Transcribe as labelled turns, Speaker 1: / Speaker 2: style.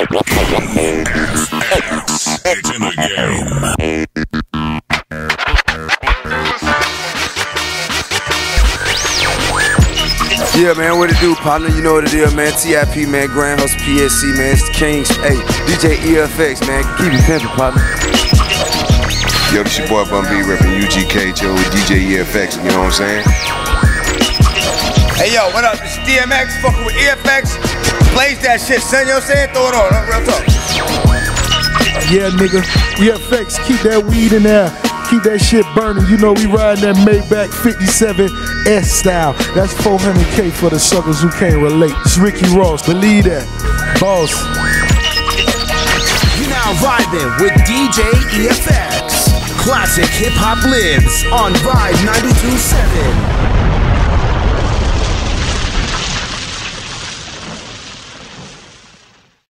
Speaker 1: Yeah, man, what it do, partner? You know what it is, man. TIP, man. Grand Hustle PSC, man. It's the Kings. Hey, DJ EFX, man. Keep it pimping, partner.
Speaker 2: Yo, this your boy Bun B repping UGK, Joe, DJ EFX, you know what I'm saying?
Speaker 3: Hey yo, what up? This is DMX fucking with EFX. Blaze that shit, son. You know what I'm saying? Throw it on, real talk.
Speaker 4: Yeah, nigga. We FX, keep that weed in there. Keep that shit burning. You know we riding that Maybach 57 S style. That's 400K for the suckers who can't relate. It's Ricky Ross. Believe that. Boss.
Speaker 5: You now vibing with DJ EFX. Classic hip hop lives on Vibe 92.7.